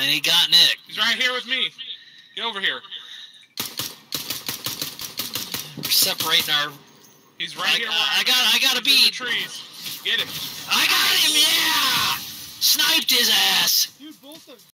And he got Nick. He's right here with me. Get over here. We're separating our. He's right I, here. I, I got. I got a bead. the beat. trees. Get him. I got him. Yeah. Sniped his ass. Dude, both of